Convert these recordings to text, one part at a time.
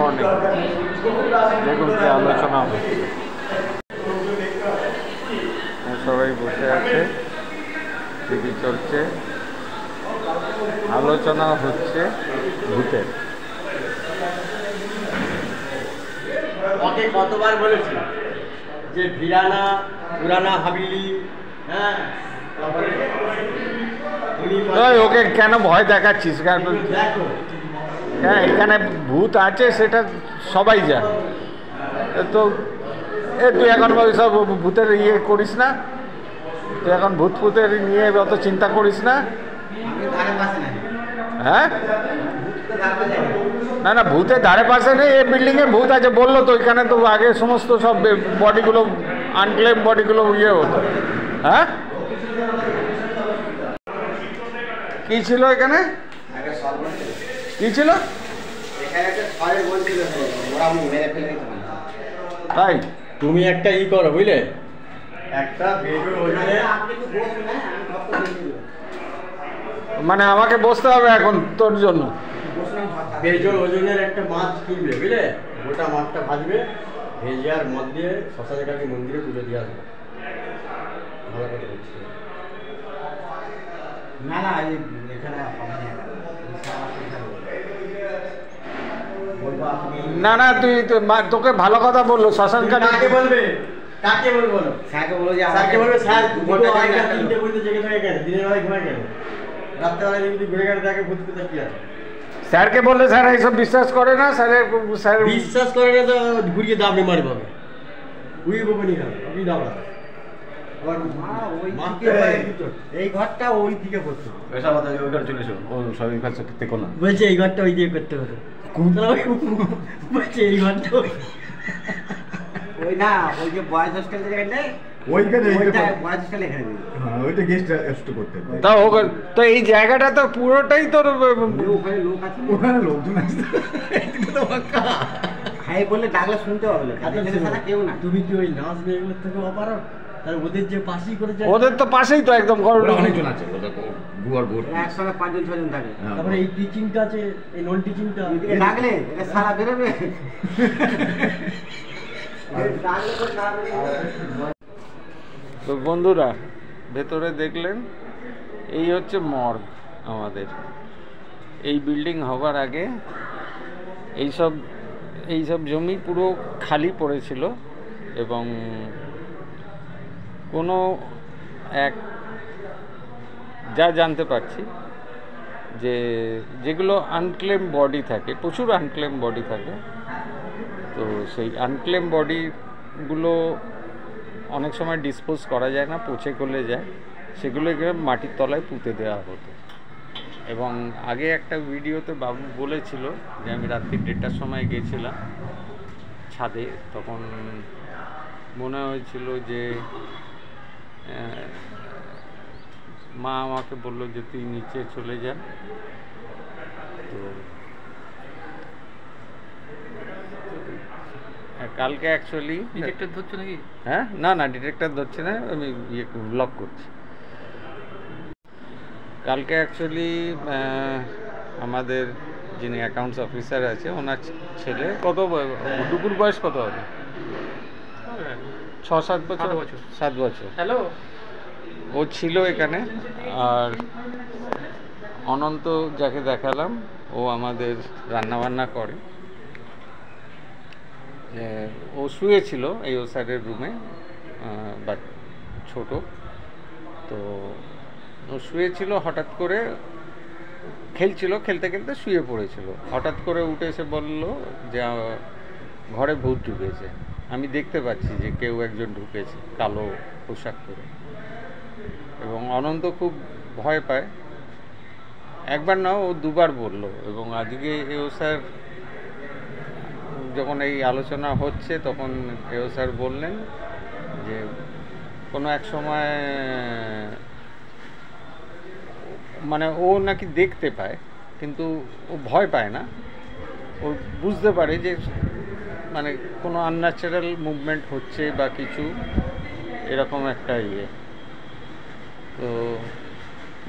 Morning দেখুন কি আলোচনা হচ্ছে সবাই বসে আছে টিভি চলছে। আলোচনা হচ্ছে ভূতের। ওকে কতবার বলেছি যে ভিরানা পুরানা হাবিলি হ্যাঁ? ওকে কেন ভয় দেখাচ্ছিস? দেখো হ্যাঁ এখানে ভূত আছে, সেটা সবাই জানে। তো এ তুই এখন সব ভূতের ইয়ে করিস না। তুই এখন ভূত ফুতের নিয়ে অত চিন্তা করিস না। হ্যাঁ। না না, ভূতের ধারে পাশে নেই, এই বিল্ডিংয়ে ভূত আছে, বলল তো ওইখানে তো আগে সমস্ত সব বডিগুলো আনক্লেম বডিগুলো ইয়ে হতো। হ্যাঁ? কি ছিল এখানে। কি ছিল। তাই? তুমি একটা ই করো বুঝলে? একটা মানে আমাকে বসতে হবে এখন তোর জন্য। ওজনের একটা মাছ কিনবে বুঝলে? গোটা মাছটা ভাজবে ভেজে আর মদ দিয়ে কালী মন্দিরে পুজো দিয়ে আসবে। ভালো করে বলছি না না এখানে না। না না তুই তো- মা- তোকে ভালো কথা বলল শ্মশান কাকে বলবে? কাকে বলব? স্যারকে বলো যে স্যারকে বলবে স্যার দু দুটো ঘণ্টা আড়াইটা time তিনটে পর্যন্ত জেগে থাকে কেন? দিনের বেলায় ঘুমায় কেন? রাত্রেবেলায় যদি ঘুরে গেলে তাকে ভূত কোথায় কি আছে? স্যারকে বললে স্যার এইসব বিশ্বাস করে না স্যারের স্যার বিশ্বাস করে না তো ঘুরিয়ে দাবড়ে মারি পাবে উই বকনি খাবে আপনি দাবড়া আবার মা, ওই দিকে। দুটো। এই। ঘরটা ওই দিকে করছে এসব কথা ওই ঘরে চলে এসো। ও সবাই কাছে থেকো না। বলছে এই ঘরটা ওই দিয়ে করতে হবে। বলছে এই ঘরটা ওই। ওই না যে হোস্টেল নেই তা এই জায়গাটা তো পুরোটাই তোর ওখানে লোক আছে ওখানে লোকজন। হ্যাঁ বললে ডাকলে শুনতে হবে লোক। আচ্ছা, তুমি কি ওই নাচ এগুলোর থেকে অপারো তার ওদের যে পাশেই করেছে ওদের তো পাশেই তো একদম অনেকজন আছে গুয়ার ভোট পাঁচজন ছজন থাকে। হ্যাঁ। তারপরে এই টিচিংটা আছে এই নন টিচিংটা এদিকে ডাকলে এটা সারা বেরোবে। ডাকলে তো সারা বেরোবে তো বন্ধুরা ভেতরে দেখলেন এই হচ্ছে মর্গ আমাদের। এই বিল্ডিং হবার আগে এইসব এইসব জমি পুরো খালি পড়েছিল এবং কোনো এক, যা জানতে পারছি যে যেগুলো আনক্লেম বডি থাকে, প্রচুর আনক্লেম বডি থাকে, তো সেই আনক্লেম বডিগুলো অনেক সময় ডিসপোজ করা যায় না, পচে গলে যায়, সেগুলোকে মাটির তলায় পুঁতে দেওয়া হতো। এবং আগে একটা ভিডিওতে বাবু বলেছিল যে আমি রাত্রি দেড়টার সময় গেছিলাম ছাদে, তখন মনে হয়েছিল যে মা আমাকে বলল যে তুই নিচে চলে যা। তো কালকে অ্যাকচুয়ালি ডিটেক্টর ধরছো নাকি? হ্যাঁ না না ডিটেক্টর ধরছে না আমি ইয়ে ব্লক করছি। কালকে অ্যাকচুয়ালি আমাদের যিনি অ্যাকাউন্টস অফিসার আছে ওনার ছেলে কত ডুকুর বয়স কত হবে? ছ সাত বছর। সাত বছর। হ্যালো? ও ছিল এখানে আর অনন্ত যাকে দেখালাম ও আমাদের রান্নাবান্না করে। এ, ও শুয়েছিল এই ও স্যারের রুমে বাট ছোট। তো ও শুয়েছিল হঠাৎ করে খেলছিল খেলতে খেলতে শুয়ে পড়েছিল। হঠাৎ করে উঠে এসে বলল যে ঘরে ভূত ঢুকেছে। আমি দেখতে পাচ্ছি যে কেউ একজন ঢুকেছে কালো পোশাক পরে। এবং অনন্ত খুব ভয় পায়। একবার না, ও দুবার বলল এবং আজকে এও স্যার, যখন এই আলোচনা হচ্ছে তখন এও স্যার বললেন যে কোনো এক সময় মানে ও নাকি দেখতে পায়, কিন্তু ও ভয় পায় না। ও বুঝতে পারে যে মানে কোনো আনন্যাচারাল মুভমেন্ট হচ্ছে বা কিছু, এরকম একটা ইয়ে। তো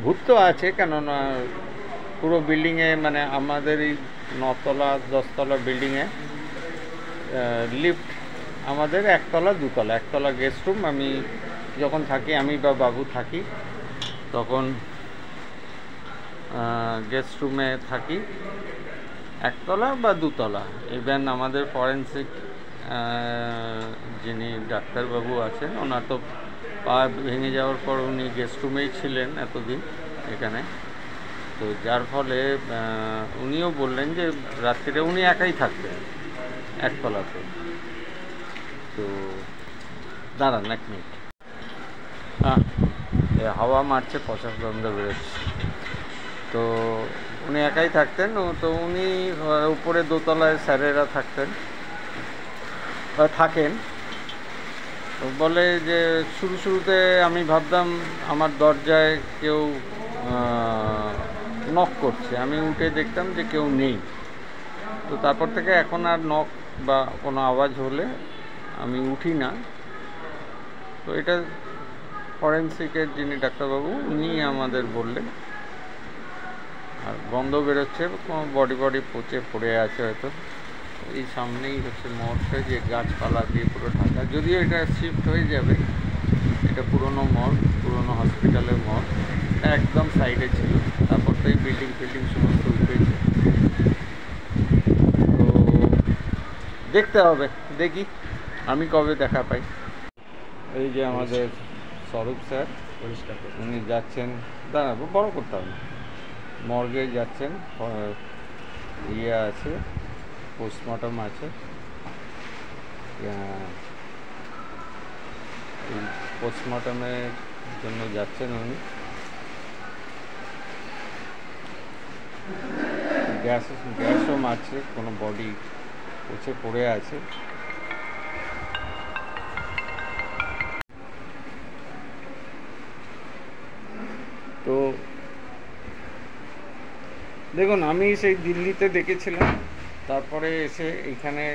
ভূত তো আছে, কেননা পুরো বিল্ডিংয়ে মানে আমাদের এই নতলা, দশতলা বিল্ডিংয়ে লিফট আমাদের একতলা, দুতলা। একতলা গেস্ট রুম আমি যখন থাকি, আমি বা বাবু থাকি, তখন গেস্ট রুমে থাকি। একতলা বা দুতলা? ইভেন আমাদের ফরেন্সিক যিনি ডাক্তারবাবু আছেন, ওনার তো পা ভেঙে যাওয়ার পর উনি গেস্ট রুমেই ছিলেন এতদিন এখানে। তো যার ফলে উনিও বললেন যে রাত্রিরে উনি একাই থাকতেন একতলাতে। তো দাঁড়ান এক মিনিট হ্যাঁ হাওয়া মারছে পচা গন্ধ বেরোচ্ছে। তো উনি একাই থাকতেন তো উনি উপরে দোতলায় স্যারেরা থাকতেন থাকেন। তো বলে যে, শুরু শুরুতে আমি ভাবতাম আমার দরজায় কেউ নক করছে। আমি উঠে দেখতাম যে কেউ নেই। তো তারপর থেকে এখন আর নক বা কোনো আওয়াজ হলে আমি উঠি না। তো এটা ফরেন্সিকের যিনি ডাক্তারবাবু উনি আমাদের বললেন। আর গন্ধ বেরোচ্ছে কোনো বডি বডি পচে পড়ে আছে হয়তো। এই সামনেই হচ্ছে মঠটা যে গাছপালা দিয়ে পুরো ঢাকা যদিও এটা শিফট হয়ে যাবে এটা পুরনো মঠ পুরনো হসপিটালের মঠ একদম সাইডে ছিল তারপর তো এই বিল্ডিং ফিল্ডিং সমস্ত উঠেছে। তো দেখতে হবে দেখি আমি কবে দেখা পাই। এই যে আমাদের স্বরূপ স্যার পরিষ্কার উনি যাচ্ছেন দাঁড়াবো বড় করতে হবে মর্গে যাচ্ছেন আহ, ইয়ে আছে পোস্টমর্টম আছে। পোস্টমর্টমের জন্য যাচ্ছেন উনি। গ্যাস গ্যাসও মারছে কোনো বডি পচে পড়ে আছে। তো দেখুন, আমি সেই দিল্লিতে দেখেছিলাম। তারপরে এসে এখানে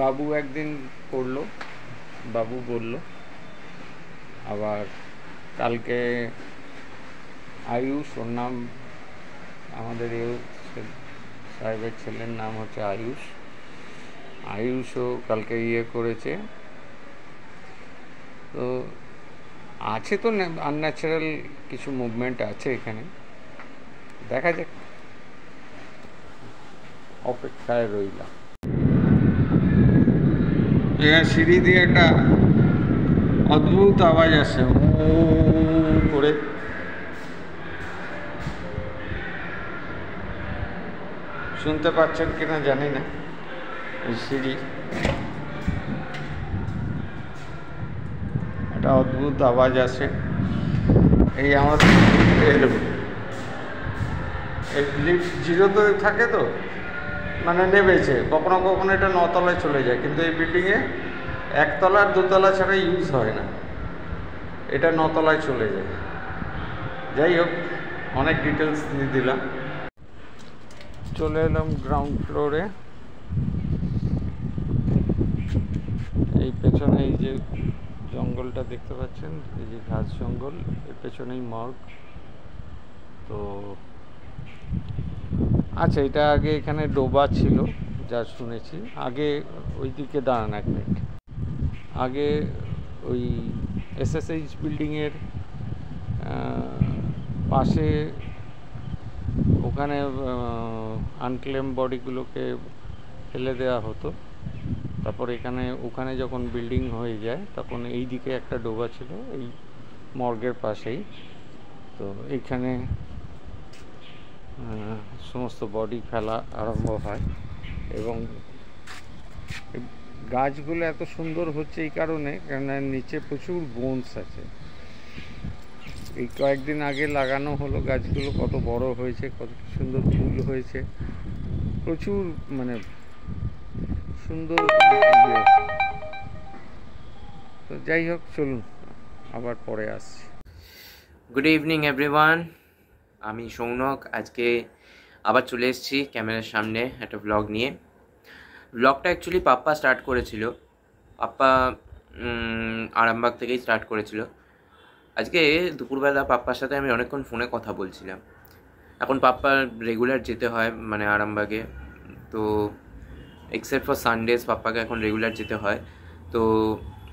বাবু একদিন করল, বাবু বলল, আবার কালকে আয়ুষ, ওর নাম আমাদের এ সাহেবের ছেলের নাম হচ্ছে আয়ুষ। আয়ুষও কালকে ইয়ে করেছে। তো, আছে তো আনন্যাচারাল কিছু মুভমেন্ট আছে এখানে। দেখা যাক। অপেক্ষায় রইলাম। সিঁড়ি দিয়ে একটা অদ্ভুত আওয়াজ আসে। করে। শুনতে পাচ্ছেন কিনা জানি না সিঁড়ি। একটা অদ্ভুত আওয়াজ আসে। এই আমাদের লিফট জিরোতে থাকে তো। মানে নেমেছে। কখনো কখনো এটা নতলায় চলে যায়। কিন্তু এই বিল্ডিংয়ে একতলা আর দোতলা ছাড়া ইউজ হয় না। এটা নতলায় চলে যায়। যাই হোক, অনেক ডিটেলস দিয়ে দিলাম। চলে এলাম গ্রাউন্ড ফ্লোরে এই পেছনে এই যে জঙ্গলটা দেখতে পাচ্ছেন, এই যে ঘাস জঙ্গল, এর পেছনেই মর্গ তো আচ্ছা এটা আগে এখানে ডোবা ছিল, যা শুনেছি। আগে ওই দিকে দাঁড়ান এক মিনিট। আগে ওই এসএসএইচ বিল্ডিংয়ের পাশে ওখানে আনক্লেম বডিগুলোকে ফেলে দেওয়া হতো। তারপর এখানে, ওখানে যখন বিল্ডিং হয়ে যায়, তখন এই দিকে একটা ডোবা ছিল, এই মর্গের পাশেই। তো এইখানে সমস্ত বডি ফেলা আরম্ভ হয় এবং গাছগুলো এত সুন্দর হচ্ছে এই কারণে, কেননা নিচে প্রচুর বোনস আছে। এই কয়েকদিন আগে লাগানো হলো গাছগুলো, কত বড় হয়েছে, কত সুন্দর ফুল হয়েছে। প্রচুর মানে সুন্দর ইয়ে। তো যাই হোক, চলুন, আবার পরে আসছি। গুড ইভিনিং এভরিওয়ান আমি সৌনক, আজকে আবার চলে এসেছি ক্যামেরার সামনে একটা ব্লগ নিয়ে। ব্লগটা অ্যাকচুয়ালি পাপ্পা স্টার্ট করেছিল। পাপ্পা আরামবাগ থেকেই স্টার্ট করেছিল। আজকে দুপুরবেলা পাপ্পার সাথে আমি অনেকক্ষণ ফোনে কথা বলছিলাম। এখন পাপ্পা রেগুলার যেতে হয় মানে আরামবাগে। তো এক্সেপ্ট ফর সানডেজ পাপ্পাকে এখন রেগুলার যেতে হয়। তো,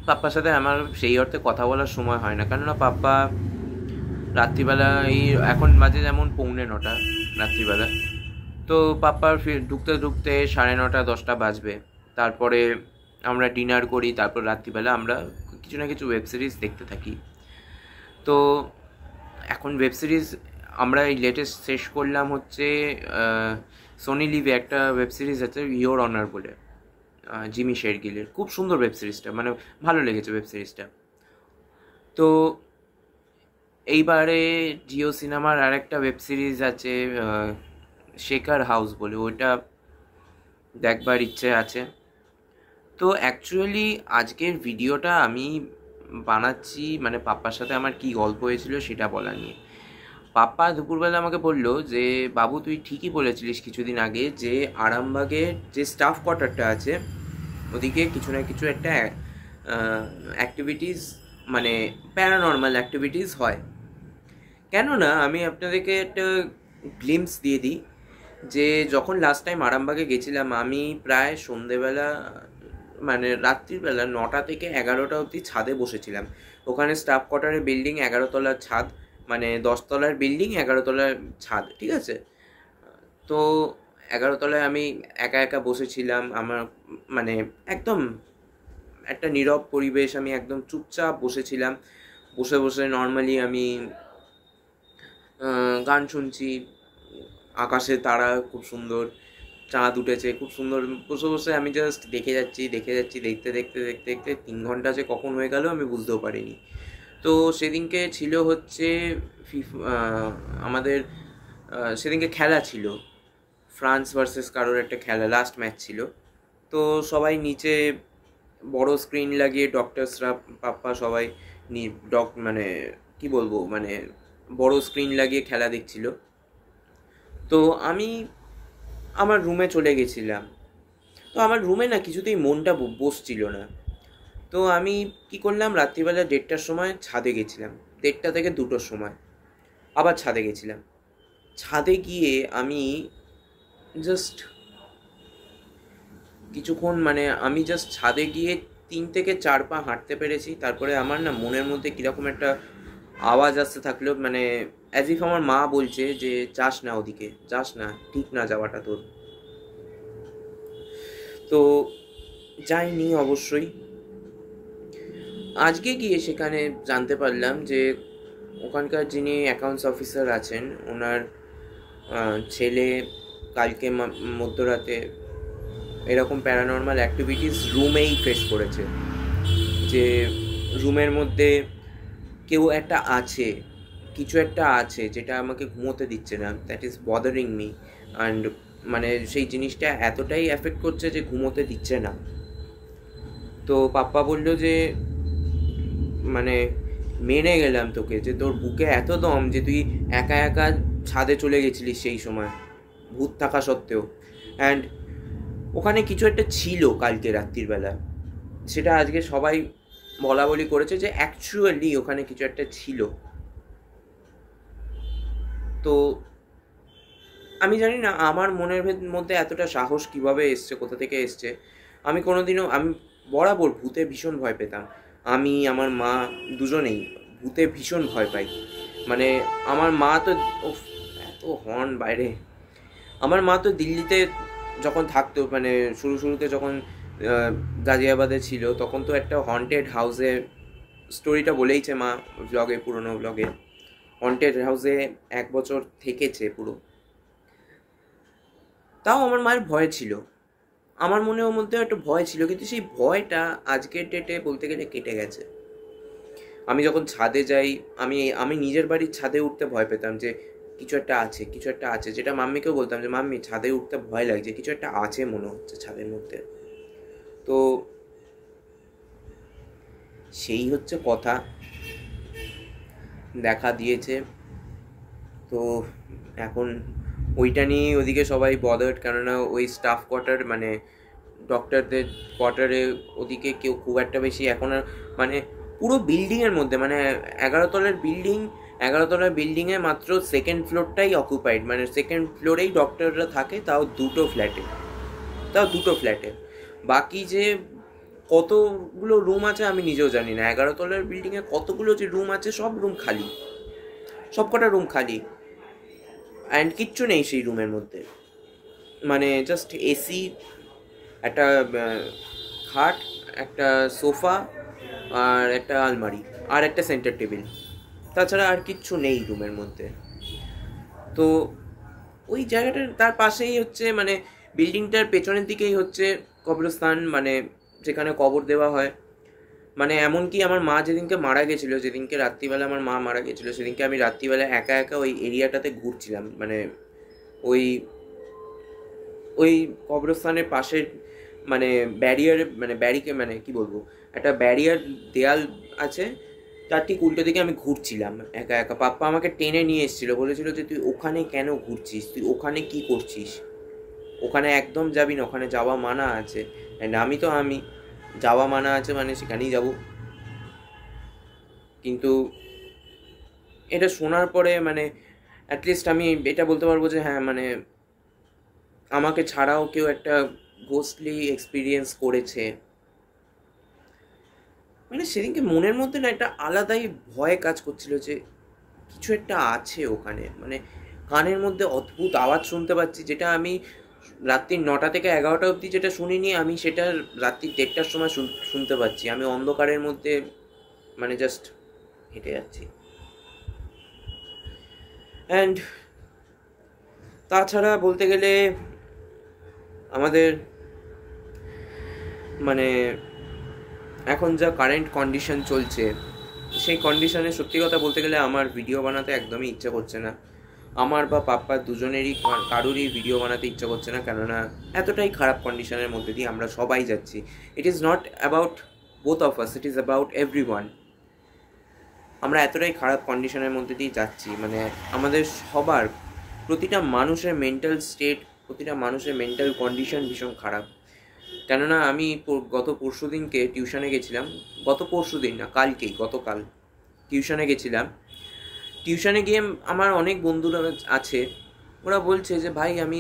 পাপ্পার সাথে আমার সেই অর্থে কথা বলার সময় হয় না। কেননা পাপ্পা রাত্রিবেলা এই এখন বাজে যেমন পৌনে নটা রাত্রিবেলা। তো পাপ্পার ফির ঢুকতে ঢুকতে সাড়ে নটা, দশটা বাজবে। তারপরে আমরা ডিনার করি, তারপর রাত্রিবেলা আমরা কিছু না কিছু ওয়েব সিরিজ দেখতে থাকি। তো এখন ওয়েব সিরিজ আমরা এই লেটেস্ট শেষ করলাম হচ্ছে সোনি লিভে একটা ওয়েব সিরিজ আছে ইয়োর অনার বলে জিমি শেরগিলের। খুব সুন্দর ওয়েব সিরিজটা মানে ভালো লেগেছে ওয়েব সিরিজটা তো এইবারে জিও সিনেমার আরেকটা ওয়েব সিরিজ আছে শেখার হাউস বলে, ওইটা দেখবার ইচ্ছে আছে। তো অ্যাকচুয়ালি আজকের ভিডিওটা আমি বানাচ্ছি মানে পাপ্পার সাথে আমার কি গল্প হয়েছিল সেটা বলা নিয়ে। পাপ্পা দুপুরবেলা আমাকে বলল যে, বাবু, তুই ঠিকই বলেছিলিস কিছুদিন আগে যে আরামবাগের যে স্টাফ কোয়ার্টারটা আছে, ওদিকে কিছু না কিছু একটা অ্যাক্টিভিটিস মানে প্যারানর্মাল অ্যাক্টিভিটিস হয়। কেননা আমি আপনাদেরকে একটা গ্লিমস দিয়ে দিই যে যখন লাস্ট টাইম আরামবাগে গেছিলাম, আমি প্রায় সন্ধেবেলা মানে রাত্রিবেলা নটা থেকে এগারোটা অবধি ছাদে বসেছিলাম। ওখানে স্টাফ কোয়ার্টারের বিল্ডিং এগারো তলার ছাদ মানে দশতলার বিল্ডিং এগারো তলার ছাদ, ঠিক আছে? তো এগারো তলায় আমি একা একা বসেছিলাম, আমার মানে একদম একটা নীরব পরিবেশ, আমি একদম চুপচাপ বসেছিলাম। বসে বসে নর্মালি আমি গান শুনছি। আকাশে তারা খুব সুন্দর, চাঁদ উঠেছে, খুব সুন্দর। বসে বসে আমি জাস্ট দেখে যাচ্ছি দেখে যাচ্ছি, দেখতে দেখতে দেখতে দেখতে তিন ঘণ্টা যে কখন হয়ে গেল আমি বুঝতেও পারিনি। তো সেদিনকে ছিল হচ্ছে আমাদের সেদিনকে খেলা ছিল। ফ্রান্স ভার্সেস কারোর একটা খেলা লাস্ট ম্যাচ ছিল। তো সবাই নিচে বড় স্ক্রিন লাগিয়ে ডক্টরসরা পাপ্পা সবাই ডক মানে কি বলব মানে বড় স্ক্রিন লাগিয়ে খেলা দেখছিল। তো আমি আমার রুমে চলে গেছিলাম। তো আমার রুমে না কিছুতেই মনটা বসছিল না। তো আমি কি করলাম, রাত্রিবেলা দেড়টার সময় ছাদে গেছিলাম। দেড়টা থেকে দুটোর সময়। আবার ছাদে গেছিলাম। ছাদে গিয়ে আমি জাস্ট কিছুক্ষণ মানে আমি জাস্ট ছাদে গিয়ে তিন থেকে চার পা হাঁটতে পেরেছি। তারপরে আমার না মনের মধ্যে কীরকম একটা আওয়াজ আসতে থাকলেও মানে অ্যাজ ইফ আমার মা বলছে যে, চাস না ওদিকে, চাস না, ঠিক না যাওয়াটা তোর। তো যাইনি অবশ্যই। আজকে গিয়ে সেখানে জানতে পারলাম যে, ওখানকার যিনি অ্যাকাউন্টস অফিসার আছেন, ওনার ছেলে কালকে মধ্যরাতে এরকম প্যারানর্মাল অ্যাক্টিভিটিস রুমেই ফেস করেছে। যে রুমের মধ্যে কেউ একটা আছে, কিছু একটা আছে যেটা আমাকে ঘুমোতে দিচ্ছে না that is bothering me and মানে সেই জিনিসটা এতটাই অ্যাফেক্ট করছে যে ঘুমোতে দিচ্ছে না। তো পাপ্পা বলল যে মানে মেনে গেলাম তোকে যে তোর বুকে এত দম যে তুই একা একা ছাদে চলে গেছিলিস সেই সময়, ভূত থাকা সত্ত্বেও। অ্যান্ড ওখানে কিছু একটা ছিল কালকে রাত্রির বেলা সেটা আজকে সবাই বলা বলি করেছে যে অ্যাকচুয়ালি ওখানে কিছু একটা ছিল। তো আমি জানি না, আমার মনের মধ্যে এতটা সাহস কীভাবে এসছে, কোথা থেকে এসছে? আমি কোনোদিনও, আমি বরাবর ভূতে ভীষণ ভয় পেতাম। আমি, আমার মা দুজনেই ভূতে ভীষণ ভয় পাই। মানে আমার মা তো এত হর্ন বাইরে। আমার মা তো দিল্লিতে যখন থাকতো মানে শুরু শুরুতে যখন গাজিয়াবাদে ছিল, তখন তো একটা হন্টেড হাউসে স্টোরিটা বলেইছে মা ব্লগে পুরোনো ব্লগে হন্টেড হাউসে এক বছর থেকেছে পুরো। তাও আমার মায়ের ভয় ছিল। আমার মনের মধ্যে একটা ভয় ছিল, কিন্তু সেই ভয়টা আজকের ডেটে বলতে গেলে কেটে গেছে। আমি যখন ছাদে যাই, আমি আমি নিজের বাড়ির ছাদে উঠতে ভয় পেতাম যে কিছু একটা আছে, কিছু একটা আছে। যেটা মাম্মিকেও বলতাম যে, মাম্মি, ছাদে উঠতে ভয় লাগছে, কিছু একটা আছে মনে হচ্ছে ছাদের মধ্যে। তো সেই হচ্ছে কথা। দেখা দিয়েছে। তো এখন ওইটা নিয়ে ওদিকে সবাই বদার্ড কেননা ওই স্টাফ কোয়ার্টার মানে ডক্টরদের কোয়ার্টারে ওদিকে কেউ খুব একটা বেশি এখন আর মানে পুরো বিল্ডিংয়ের মধ্যে মানে এগারো তলার বিল্ডিং এগারো তলার বিল্ডিংয়ে মাত্র সেকেন্ড ফ্লোরটাই অকুপাইড মানে সেকেন্ড ফ্লোরেই ডক্টররা থাকে, তাও দুটো ফ্ল্যাটে তাও দুটো ফ্ল্যাটে বাকি যে কতগুলো রুম আছে আমি নিজেও জানি না। এগারো তলার বিল্ডিংয়ে কতগুলো যে রুম আছে, সব রুম খালি। সব কটা রুম খালি। অ্যান্ড কিচ্ছু নেই সেই রুমের মধ্যে। মানে জাস্ট এসি একটা খাট, একটা সোফা আর একটা আলমারি আর একটা সেন্টার টেবিল তাছাড়া আর কিচ্ছু নেই রুমের মধ্যে। তো ওই জায়গাটার, তার পাশেই হচ্ছে মানে বিল্ডিংটার পেছনের দিকেই হচ্ছে কবরস্থান মানে যেখানে কবর দেওয়া হয়। মানে এমনকি আমার মা যেদিনকে মারা গেছিল, যেদিনকে রাত্রিবেলা আমার মা মারা গেছিল, সেদিনকে আমি রাত্রিবেলা একা একা ওই এরিয়াটাতে ঘুরছিলাম। মানে ওই ওই কবরস্থানের পাশের মানে ব্যারিয়ার মানে ব্যারিকে মানে কি বলব, একটা ব্যারিয়ার দেয়াল আছে, তার ঠিক উল্টো দিকে আমি ঘুরছিলাম একা একা। পাপ্পা আমাকে টেনে নিয়ে এসেছিল, বলেছিল যে তুই ওখানে কেন ঘুরছিস? তুই ওখানে কি করছিস? ওখানে একদম যাবি না, ওখানে যাওয়া মানা আছে। অ্যান্ড আমি তো আমি, যাওয়া মানা আছে মানে সেখানেই যাব। কিন্তু এটা শোনার পরে মানে অ্যাটলিস্ট আমি এটা বলতে পারব যে হ্যাঁ মানে আমাকে ছাড়াও কেউ একটা গোস্টলি এক্সপিরিয়েন্স করেছে। মানে সেদিনকে মনের মধ্যে না একটা আলাদাই ভয় কাজ করছিল যে কিছু একটা আছে ওখানে। মানে কানের মধ্যে অদ্ভুত আওয়াজ শুনতে পাচ্ছি, যেটা আমি রাত্রির নটা থেকে এগারোটা অবধি যেটা শুনিনি, আমি সেটা রাত্রি দেড়টার সময় শুন- শুনতে পাচ্ছি। আমি অন্ধকারের মধ্যে মানে জাস্ট হেঁটে যাচ্ছি। অ্যান্ড তাছাড়া বলতে গেলে আমাদের মানে এখন যা কারেন্ট কন্ডিশন চলছে, সেই কন্ডিশনে সত্যি কথা বলতে গেলে আমার ভিডিও বানাতে একদমই ইচ্ছা করছে না। আমার বা পাপ্পার দুজনেরই কারোরই ভিডিও বানাতে ইচ্ছা করছে না, কেননা এতটাই খারাপ কন্ডিশনের মধ্যে দিয়ে আমরা সবাই যাচ্ছি। It is not about both of us it is about everyone আমরা এতটাই খারাপ কন্ডিশনের মধ্যে দিয়ে যাচ্ছি মানে আমাদের সবার প্রতিটা মানুষের মেন্টাল স্টেট প্রতিটা মানুষের মেন্টাল কন্ডিশন ভীষণ খারাপ। কেননা আমি গত পরশু দিনকে টিউশনে গেছিলাম, গত পরশু দিন না, কালকেই, গতকাল টিউশনে গেছিলাম। টিউশনে গিয়ে আমার অনেক বন্ধুরা আছে, ওরা বলছে যে, ভাই, আমি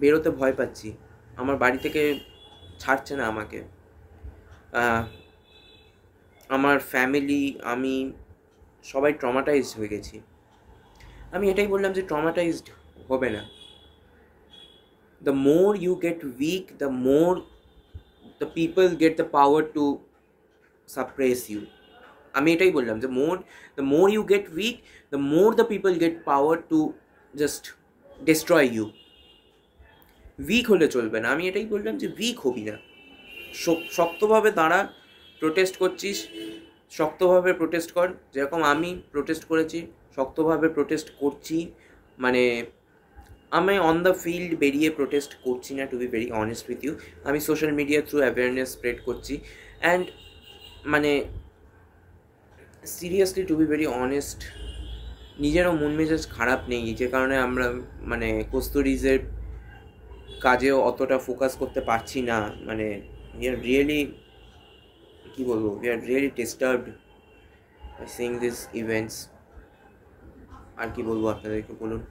বেরোতে ভয় পাচ্ছি। আমার বাড়ি থেকে ছাড়ছে না আমাকে। আমার ফ্যামিলি আমি সবাই ট্রমাটাইজড হয়ে গেছি। আমি এটাই বললাম যে ট্রমাটাইজড হবে না। The more you get weak the more the people get the power to suppress you. আমি এটাই বললাম যে more the more you get weak the more the people get power to just destroy you weak হলে চলবে না। আমি এটাই বললাম যে উইক হবি না। শক্তভাবে দাঁড়া প্রোটেস্ট করছিস, শক্তভাবে প্রোটেস্ট কর। যেরকম আমি প্রোটেস্ট করেছি, শক্তভাবে প্রোটেস্ট করছি মানে আমি অন দ্য ফিল্ড বেরিয়ে প্রোটেস্ট করছি না to be very honest with you আমি social media through awareness spread করছি। অ্যান্ড মানে seriously to be very honest নিজেরও মন মেজাজ খারাপ নেই, যে কারণে আমরা মানে কস্তুরিজের কাজেও অতটা ফোকাস করতে পারছি না। মানে উই আর রিয়েলি কী বলব we are really disturbed since this events আর কি বলব আপনাদেরকে বলুন?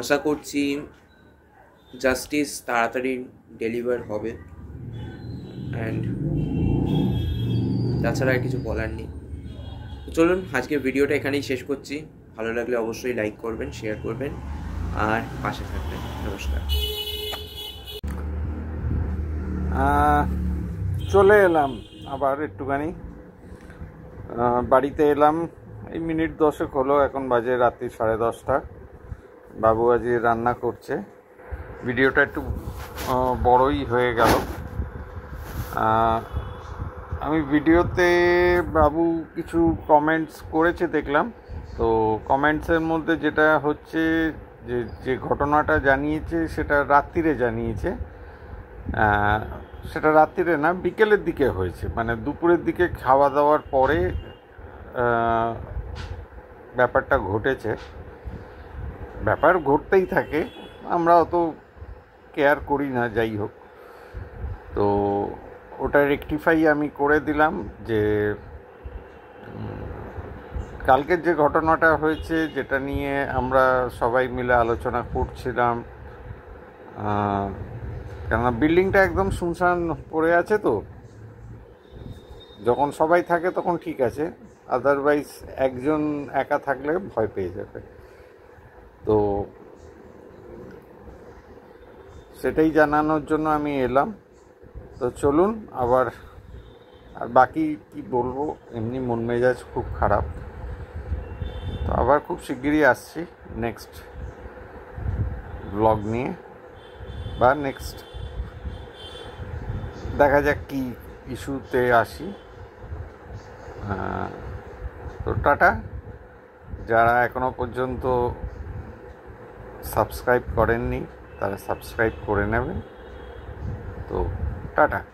আশা করছি জাস্টিস তাড়াতাড়ি ডেলিভার হবে। অ্যান্ড তাছাড়া আর কিছু বলার নেই। চলুন, আজকের ভিডিওটা এখানেই শেষ করছি। ভালো লাগলে অবশ্যই লাইক করবেন শেয়ার করবেন, আর পাশে থাকবেন। নমস্কার। চলে এলাম আবার একটুখানি। বাড়িতে এলাম, এই মিনিট দশেক হলো, এখন বাজে রাত্রি সাড়ে দশটা। বাবু আজকে রান্না করছে। ভিডিওটা একটু বড়ই হয়ে গেল। আমি ভিডিওতে বাবু কিছু কমেন্টস করেছে দেখলাম। তো কমেন্টসের মধ্যে যেটা হচ্ছে যে যে ঘটনাটা জানিয়েছে সেটা রাত্রিরে জানিয়েছে। সেটা রাত্রিরে না, বিকেলের দিকে হয়েছে। মানে দুপুরের দিকে খাওয়া দাওয়ার পরে ব্যাপারটা ঘটেছে। ব্যাপার ঘটতেই থাকে। আমরা অত কেয়ার করি না, যাই হোক। তো ওটা রেকটিফাই আমি করে দিলাম যে কালকের যে ঘটনাটা হয়েছে যেটা নিয়ে আমরা সবাই মিলে আলোচনা করছিলাম কেননা বিল্ডিংটা একদম শুনশান পড়ে আছে তো। যখন সবাই থাকে তখন ঠিক আছে আদারওয়াইজ একজন একা থাকলে ভয় পেয়ে যাবে। তো, সেটাই জানানোর জন্য আমি এলাম। তো চলুন, আবার আর বাকি কি বলব, এমনি মন মেজাজ খুব খারাপ। তো আবার খুব শিগগিরই আসছি নেক্সট ব্লগ নিয়ে, বা নেক্সট দেখা যাক কি ইস্যুতে আসি। তো টাটা। যারা এখনও পর্যন্ত সাবস্ক্রাইব করেননি, তারা সাবস্ক্রাইব করে নেবেন। তো 大胆。